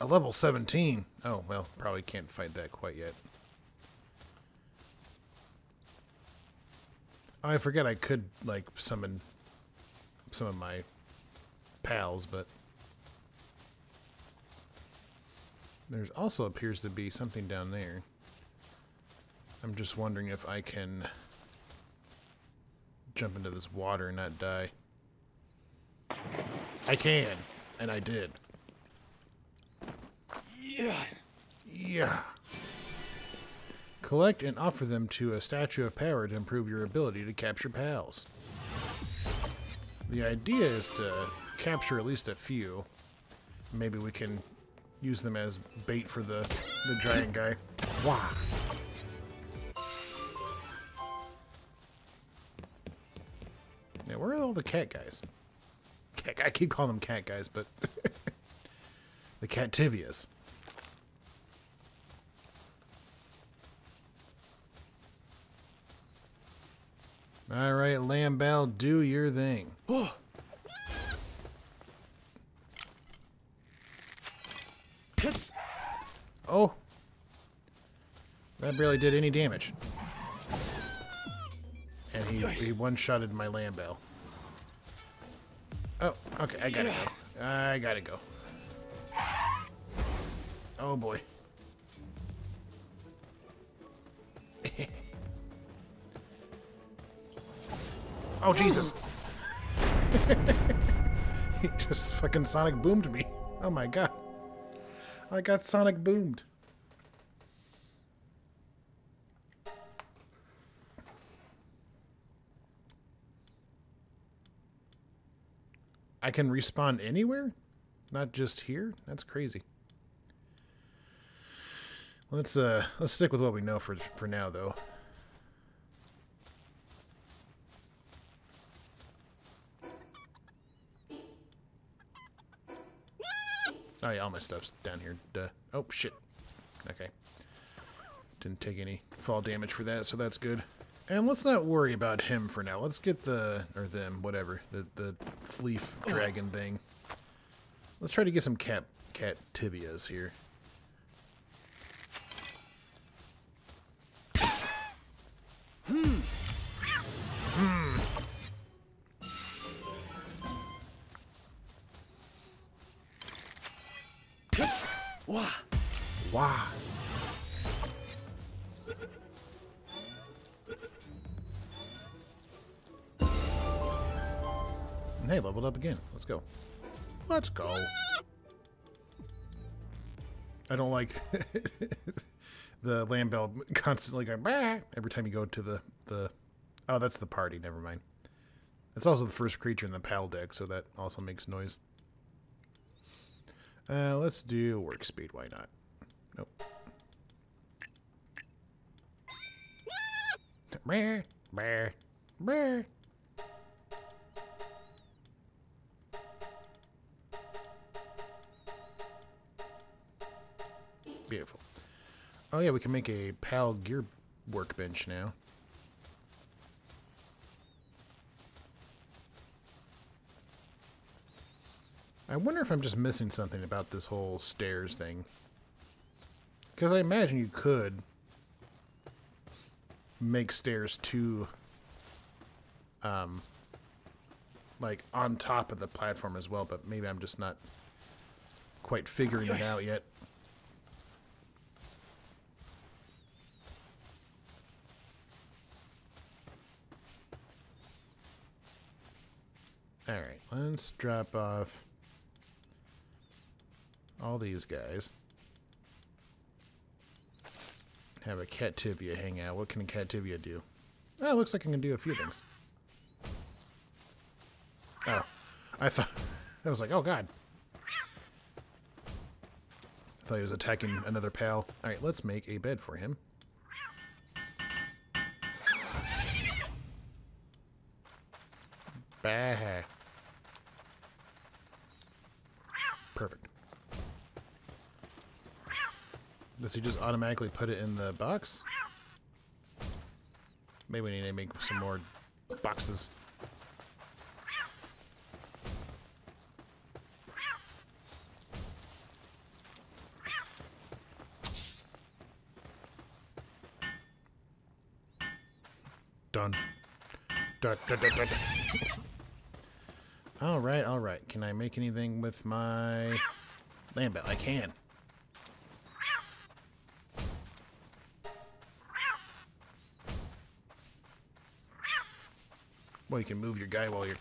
A: A level 17. Oh, well, probably can't fight that quite yet. I forget I could, like, summon some of my pals, but... There's also appears to be something down there. I'm just wondering if I can jump into this water and not die. I can, and I did.
B: Yeah.
A: Yeah. Collect and offer them to a statue of power to improve your ability to capture pals. The idea is to capture at least a few. Maybe we can use them as bait for the, the giant guy. Now, where are all the cat guys? Cat, I keep calling them cat guys, but the Cattivas. All right, Lamball, do your thing.
B: Oh,
A: Oh. That barely did any damage. And he, he one-shotted my Lamball. Oh, okay, I gotta go. I gotta go. Oh boy. oh Jesus. he just fucking sonic boomed me. Oh my god. I got sonic boomed. I can respawn anywhere? Not just here? That's crazy. Let's uh let's stick with what we know for for now though. Oh yeah, all my stuff's down here. Duh. Oh shit. Okay. Didn't take any fall damage for that, so that's good. And let's not worry about him for now. Let's get the or them, whatever, the the fleef dragon thing. Let's try to get some cat cat tibias here.
B: Wow.
A: Go. Let's go. I don't like the Lamball constantly going bah! every time you go to the, the... Oh, that's the party. Never mind. It's also the first creature in the Paldeck, so that also makes noise. Uh, let's do work speed. Why not? Nope. Brr, brr, brr. Beautiful. Oh yeah, we can make a PAL gear workbench now. I wonder if I'm just missing something about this whole stairs thing. Because I imagine you could make stairs to, um, like, on top of the platform as well, but maybe I'm just not quite figuring it out yet. Alright, let's drop off all these guys. Have a Cattiva hang out. What can a Cattiva do? Oh, looks like I can do a few things. Oh, I thought... I was like, oh god. I thought he was attacking another pal. Alright, let's make a bed for him. Bah. Perfect. Does he just automatically put it in the box? Maybe we need to make some more boxes. Done. Dun, dun, dun. all right, all right. Can I make anything with my land? I can. You can move your guy while you're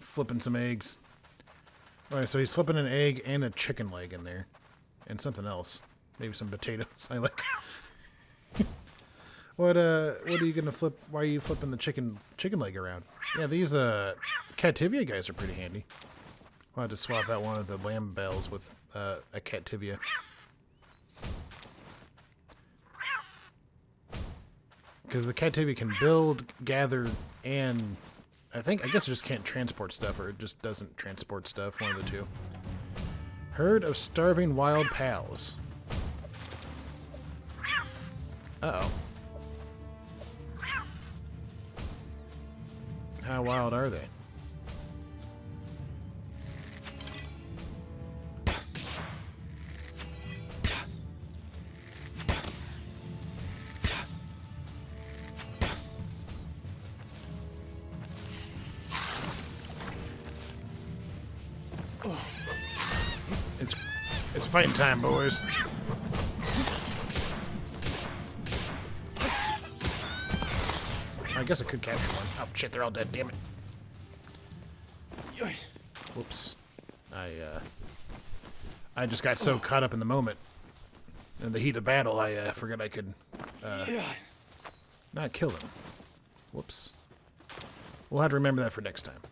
A: flipping some eggs. Alright, so he's flipping an egg and a chicken leg in there. And something else. Maybe some potatoes. I like... what, uh, what are you gonna flip? Why are you flipping the chicken chicken leg around? Yeah, these, uh, Cattiva guys are pretty handy. I'll have to swap out one of the Lamballs with, uh, a Cattiva. Because the Cattiva can build, gather, and I think, I guess it just can't transport stuff, or it just doesn't transport stuff, one of the two. Herd of starving wild pals. Uh-oh. How wild are they? Fighting time, boys. I guess I could capture one. Oh shit, they're all dead. Damn it. Whoops. I uh, I just got so caught up in the moment, in the heat of battle, I uh, forgot I could uh, not kill them. Whoops. We'll have to remember that for next time.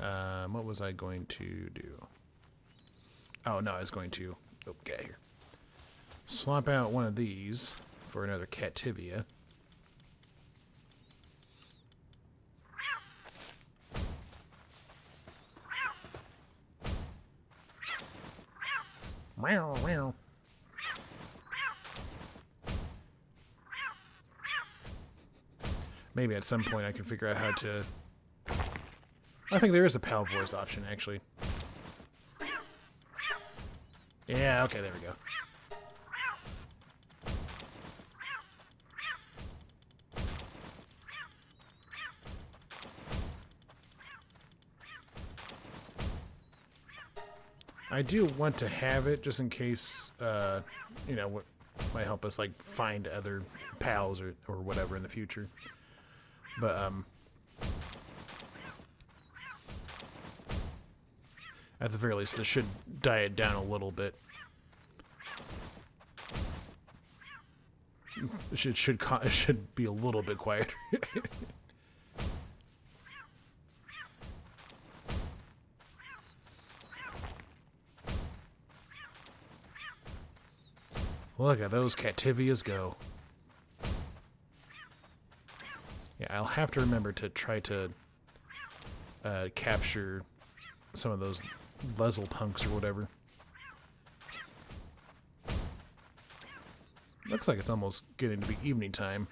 A: Um, what was I going to do? Oh, no, I was going to... Oh, get here. Swap out one of these for another Cattiva. Meow, meow. Maybe at some point I can figure out how to... I think there is a PAL voice option, actually. Yeah, okay, there we go. I do want to have it just in case, uh, you know, what might help us like find other pals or, or whatever in the future. But um, at the very least, this should diet down a little bit. It should should it should be a little bit quieter. Look at those Cattivas go. Yeah, I'll have to remember to try to uh, capture some of those Lezel punks or whatever. Looks like it's almost getting to be evening time.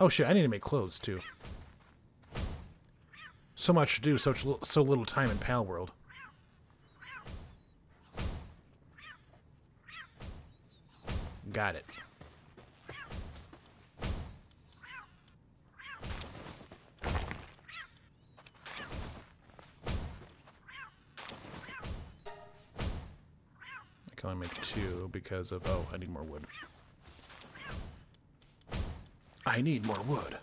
A: Oh shit, I need to make clothes too. So so much to do, such li- so little time in Palworld. Got it. Can only make two because of oh, I need more wood. I need more wood.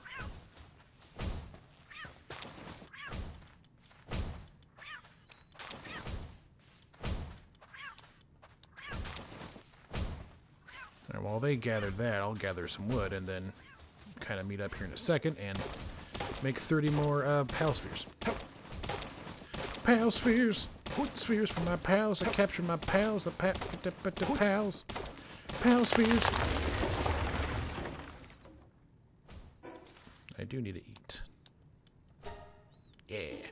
A: While they gather that, I'll gather some wood and then kind of meet up here in a second and make 30 more uh, pal spheres. Pal spheres! Spheres for my pals. I capture my pals. I pa the, the, the pals. Pal spheres. I do need to eat. Yeah.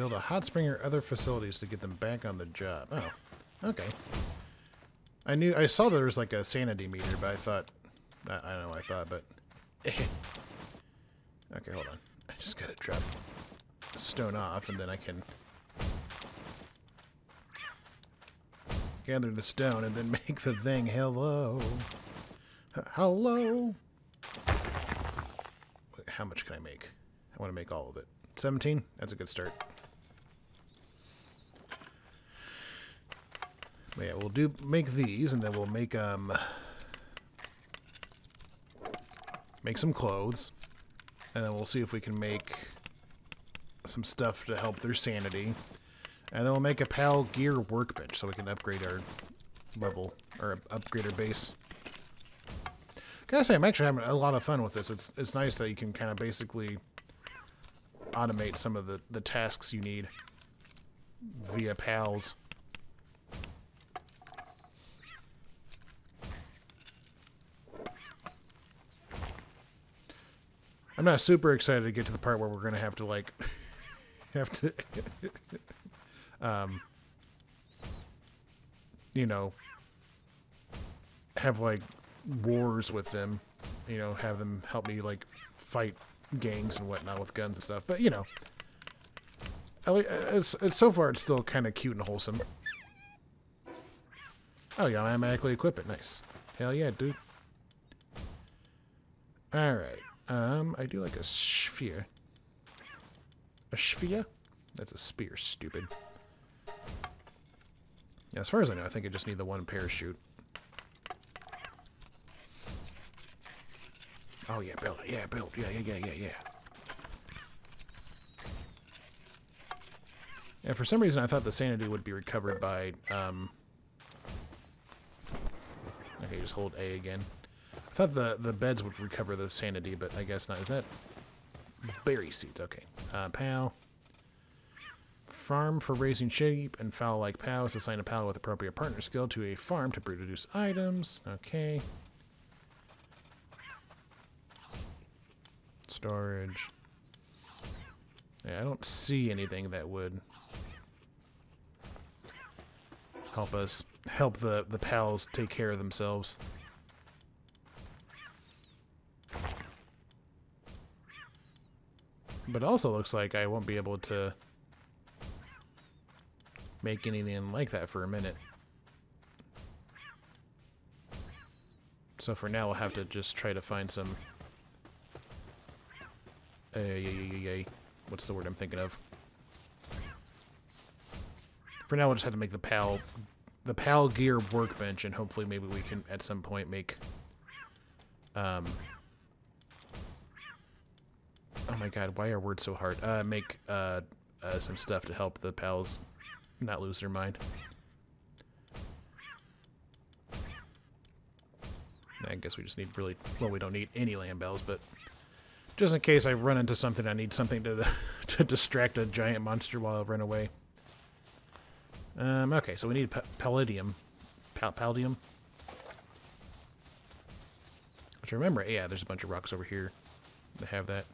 A: Build a hot spring or other facilities to get them back on the job. Oh, okay. I knew I saw there was like a sanity meter, but I thought I, don't know. What I thought, but okay, hold on. I just gotta drop stone off, and then I can gather the stone, and then make the thing. Hello, H- hello. How much can I make? I want to make all of it. 17? That's a good start. But yeah, we'll do make these, and then we'll make um make some clothes, and then we'll see if we can make some stuff to help their sanity, and then we'll make a pal gear workbench so we can upgrade our level or upgrade our base. Gotta say, I'm actually having a lot of fun with this. It's it's nice that you can kind of basically automate some of the the tasks you need via pals. I'm not super excited to get to the part where we're gonna have to like have to um you know have like wars with them you know have them help me like fight gangs and whatnot with guns and stuff. But you know it's, it's so far it's still kind of cute and wholesome. Oh yeah I automatically equip it nice. Hell yeah dude. All right um I do like a sphere a sphere that's a spear stupid yeah, as far as I know, I think I just need the one parachute. Oh yeah, build it. Yeah, build. Yeah, yeah, yeah, yeah, yeah. Yeah, for some reason I thought the sanity would be recovered by, um... Okay, just hold A again. I thought the, the beds would recover the sanity, but I guess not. Is that... Berry seeds, okay. Uh, pal. Farm for raising sheep and fowl like pals. Assign a pal with appropriate partner skill to a farm to produce items. Okay. Storage. Yeah, I don't see anything that would help us help the the pals take care of themselves. But also looks like I won't be able to make anything like that for a minute. So for now, we'll have to just try to find some. Uh. What's the word I'm thinking of? For now, we'll just have to make the PAL, the PAL gear workbench, and hopefully, maybe we can at some point make. Um. Oh my God! Why are words so hard? Uh, make uh, uh some stuff to help the pals not lose their mind. I guess we just need really well we don't need any Lamballs, but Just in case I run into something, I need something to to distract a giant monster while I run away. Um, okay, so we need palladium. Pal palladium. Which I remember, yeah, there's a bunch of rocks over here that have that.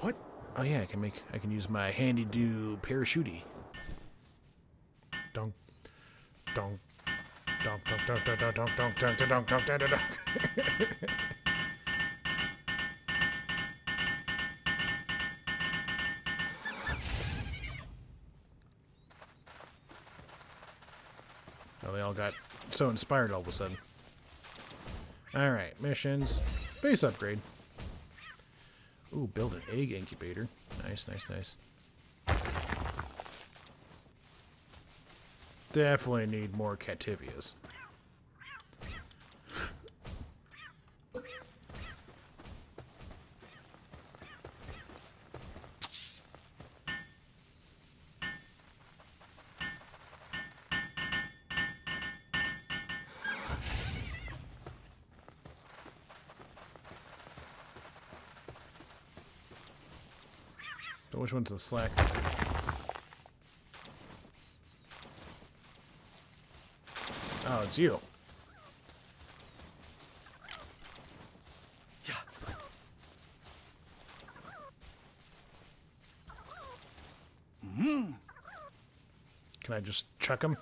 B: What?
A: Oh yeah, I can make I can use my handy do parachutey. Donk. Donk donk donk donk donk donk donk donk donk donk donk donk donk. Oh, they all got so inspired all of a sudden. Alright, missions. Base upgrade. Ooh, build an egg incubator. Nice, nice, nice. Definitely need more Cattivas. Which one's the slack? Oh, it's you.
B: Yeah. Hmm.
A: Can I just chuck him?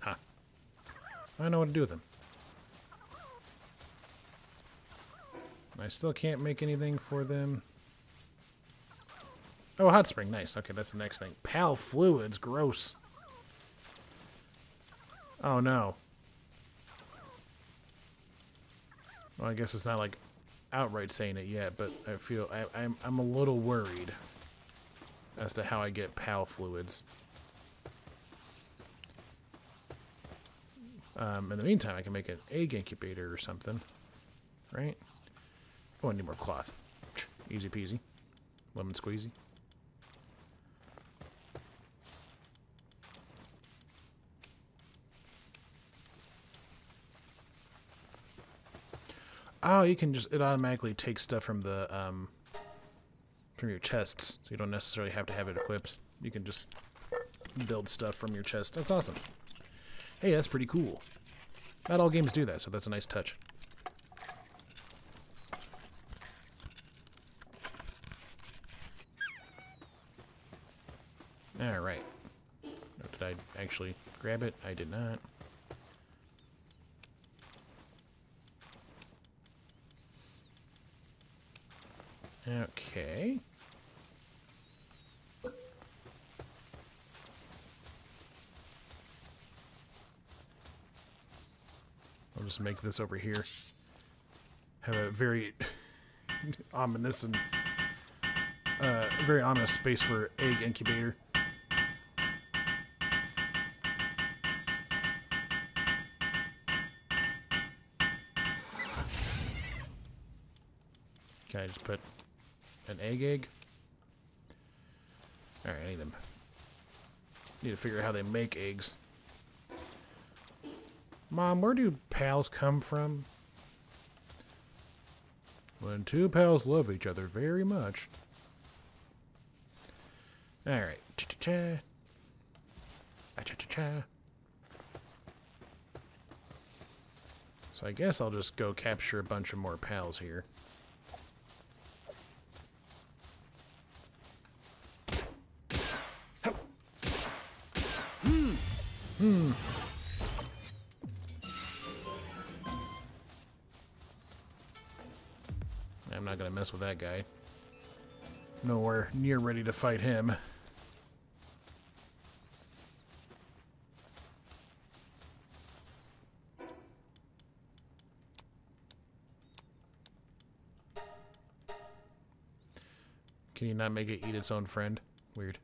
A: Huh. I don't know what to do with him. I still can't make anything for them. Oh, hot spring. Nice. Okay, that's the next thing. Pal fluids. Gross. Oh, no. Well, I guess it's not like outright saying it yet, but I feel I, I'm I'm a little worried as to how I get PAL fluids. Um, in the meantime, I can make an egg incubator or something, right? Oh, I need more cloth. Easy peasy, lemon squeezy. Oh, you can just it automatically takes stuff from the um from your chests, so you don't necessarily have to have it equipped. You can just build stuff from your chest. That's awesome. Hey, that's pretty cool. Not all games do that, so that's a nice touch. Alright. Oh, did I actually grab it? I did not. Okay. I'll just make this over here. Have a very ominous and uh, very ominous space for egg incubator. Can I just put an egg egg? Alright, I need them. Need to figure out how they make eggs. Mom, where do pals come from? When two pals love each other very much. Alright. Cha-cha-cha. Ah-cha-cha-cha. So I guess I'll just go capture a bunch of more pals here. Mess with that guy. Nowhere near ready to fight him. Can you not make it eat its own friend? Weird.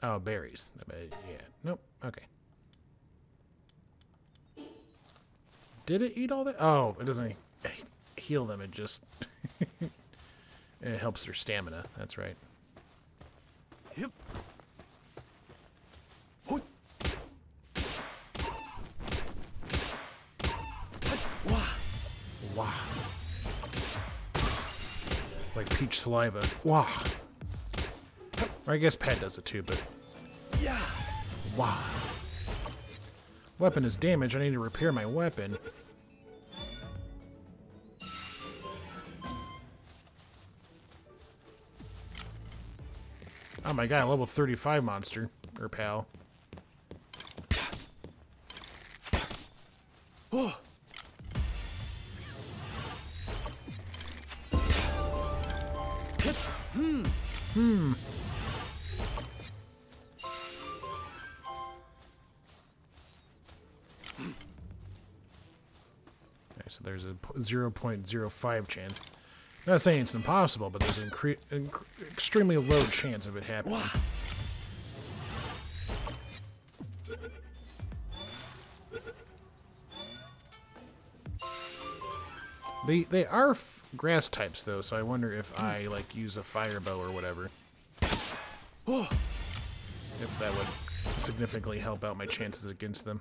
A: Oh, berries. Yeah. Nope. Okay. Did it eat all that? Oh, it doesn't heal them, it just it helps their stamina. That's right.
B: Yep.
A: Wow. Like PeachSaliva. Wow. Or I guess Pat does it too, but.
B: Yeah.
A: Wow. Weapon is damaged. I need to repair my weapon. Oh my god, a level 35 monster. Or pal.
B: Oh.
A: Okay, so there's a p- 0.05 chance. Not saying it's impossible, but there's an inc- extremely low chance of it happening. They they are f- grass types though, so I wonder if I like use a fire bow or whatever, if that would significantly help out my chances against them.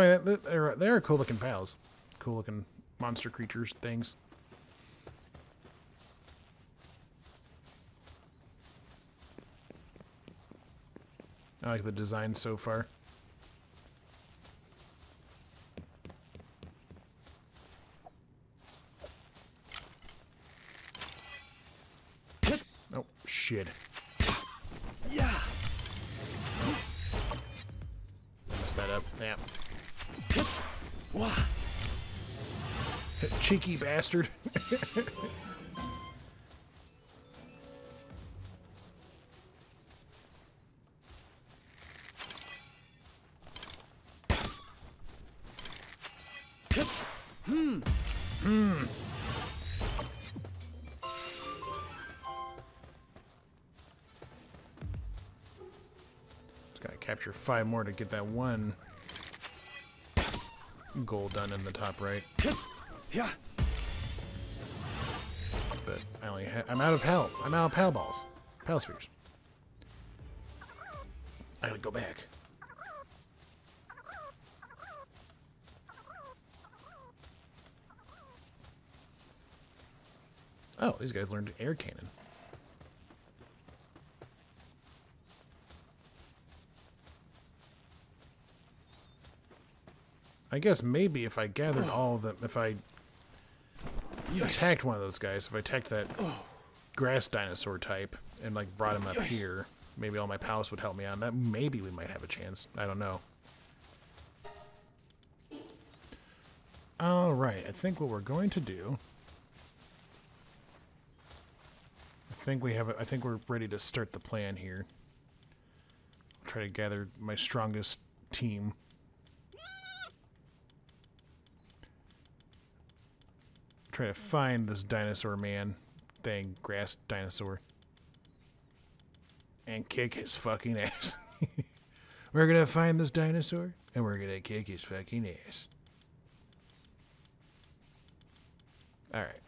A: I mean, they- they're they're cool looking pals, cool looking monster creatures things. I like the design so far. Bastard. Just gotta capture five more to get that one goal done in the top right.
B: Yeah.
A: I I'm out of pal. I'm out of pal balls, pal spheres. I gotta go back. Oh, these guys learned air cannon. I guess maybe if I gathered all of them, if I attacked one of those guys, if I attacked that grass dinosaur type and like brought him up here, maybe all my pals would help me out. That maybe we might have a chance. I don't know. All right, I think what we're going to do. I think we have. A, I think we're ready to start the plan here. I'll Try to gather my strongest team. Try to find this dinosaur man thing, grass dinosaur, and kick his fucking ass. we're gonna find this dinosaur, and we're gonna kick his fucking ass. All right.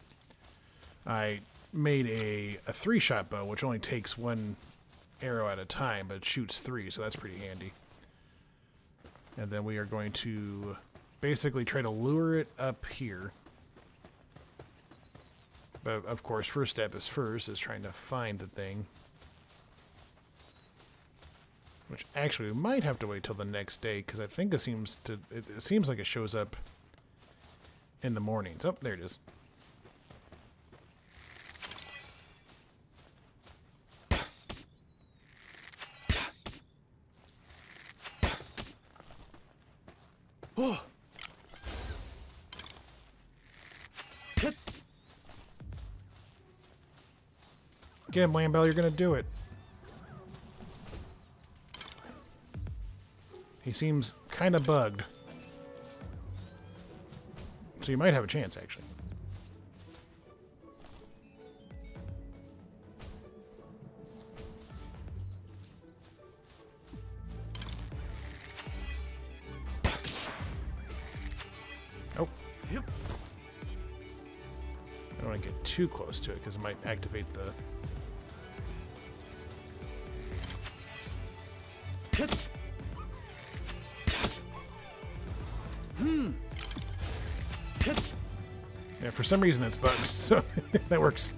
A: I made a, a three shot bow, which only takes one arrow at a time, but it shoots three, so that's pretty handy. And then we are going to basically try to lure it up here. But of course, first step is first, is trying to find the thing. Which actually we might have to wait till the next day, because I think it seems to it, it seems like it shows up in the mornings. Oh, there it is. Again, Lamball, you're going to do it. He seems kind of bugged. So you might have a chance, actually. Oh.
B: Yep.
A: I don't want to get too close to it because it might activate the for some reason it's bugged, so that works.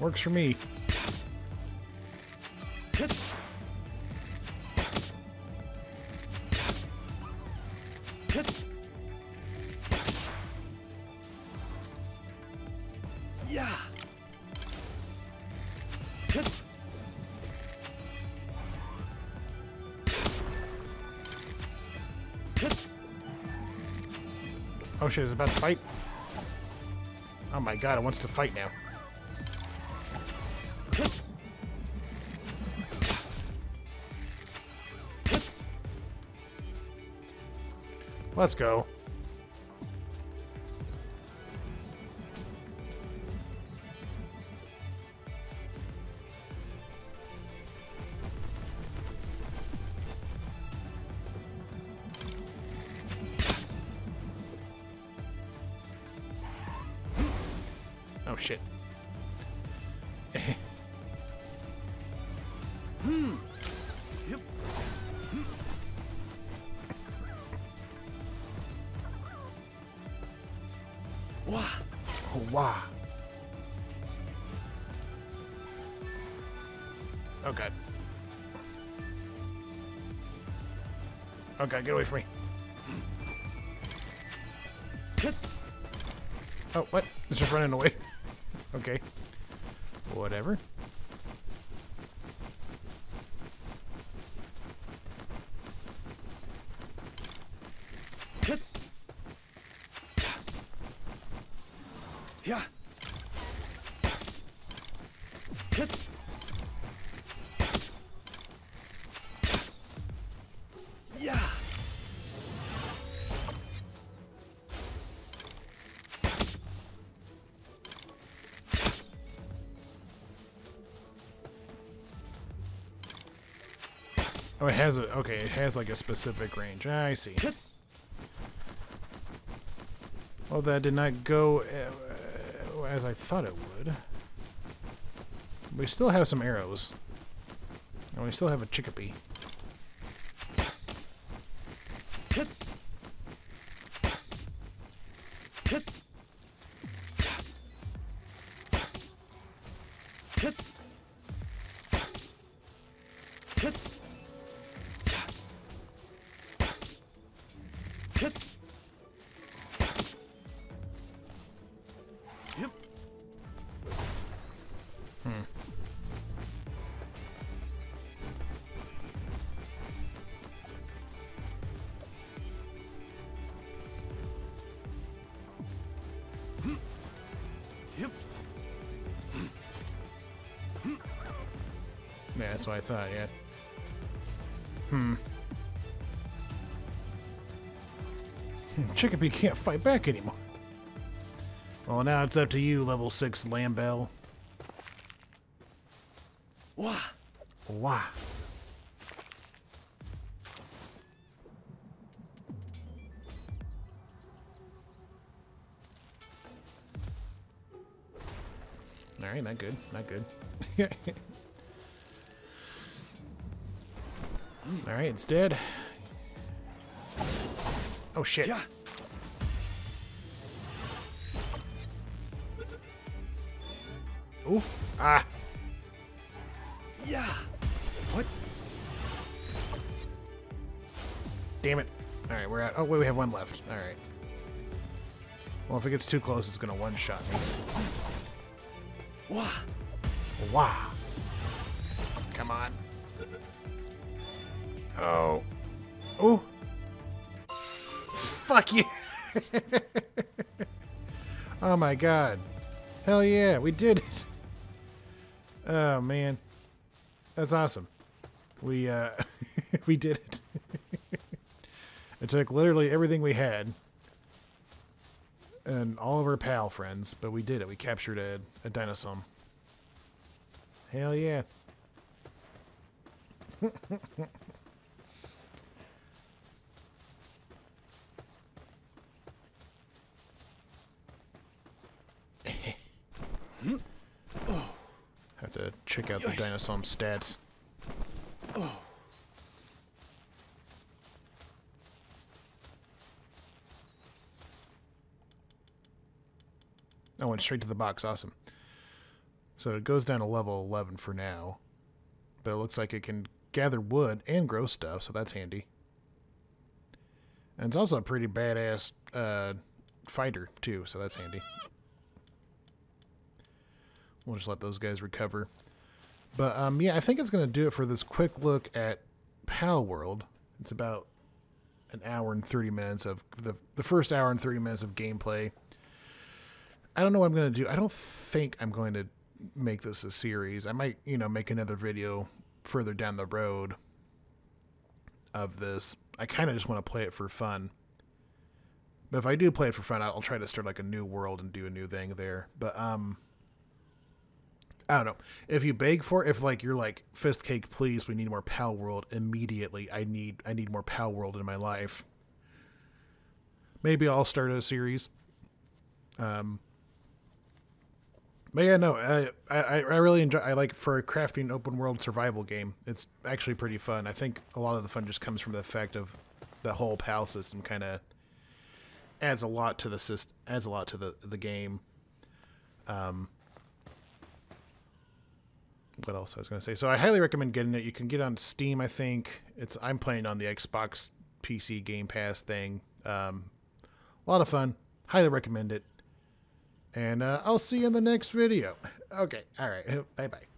A: Works for me.
B: Yeah.
A: Oh shit, is about to fight? My god, it wants to fight now. Let's go. Oh god, get away from me. Oh, what? It's just running away. okay. Whatever.
B: Yeah.
A: Oh, it has a okay. It has like a specific range. I see. Well, that did not go uh, as I thought it would. We still have some arrows, and we still have a Chikipi. That's what I thought. Yeah. Hmm. Hmm, Chikipi can't fight back anymore. Well, now it's up to you, level six Lamball.
B: Wah.
A: Wow. All right, not good, not good. All right, it's dead. Oh shit!
B: Yeah.
A: Ooh, ah!
B: Yeah.
A: What? Damn it! All right, we're at. Oh wait, we have one left. All right. Well, if it gets too close, it's gonna one-shot me.
B: Wah.
A: Wow. Come on. Oh. Oh. Fuck you. oh my god. Hell yeah, we did it. Oh man. That's awesome. We uh we did it. it took literally everything we had and all of our pal friends, but we did it. We captured a, a dinosaur. Hell yeah. Check out the Dinosaur stats. I went straight to the box. Awesome. So it goes down to level 11 for now. But it looks like it can gather wood and grow stuff, so that's handy. And it's also a pretty badass uh, fighter, too, so that's handy. We'll just let those guys recover. But, um, yeah, I think it's going to do it for this quick look at Palworld. It's about an hour and 30 minutes of the, the first hour and 30 minutes of gameplay. I don't know what I'm going to do. I don't think I'm going to make this a series. I might, you know, make another video further down the road of this. I kind of just want to play it for fun. But if I do play it for fun, I'll try to start like a new world and do a new thing there. But um I don't know. If you beg for if like you're like fist cake, please, we need more Palworld immediately. I need I need more Palworld in my life. Maybe I'll start a series. Um but yeah, no, I, I I really enjoy. I like for a crafting open world survival game. It's actually pretty fun. I think a lot of the fun just comes from the fact of the whole PAL system. Kind of adds a lot to the system. Adds a lot to the the game. Um, what else I was going to say? So I highly recommend getting it. You can get on Steam. I think it's. I'm playing on the Xbox PC Game Pass thing. Um, a lot of fun. Highly recommend it. And uh, I'll see you in the next video. Okay. All right. Bye bye.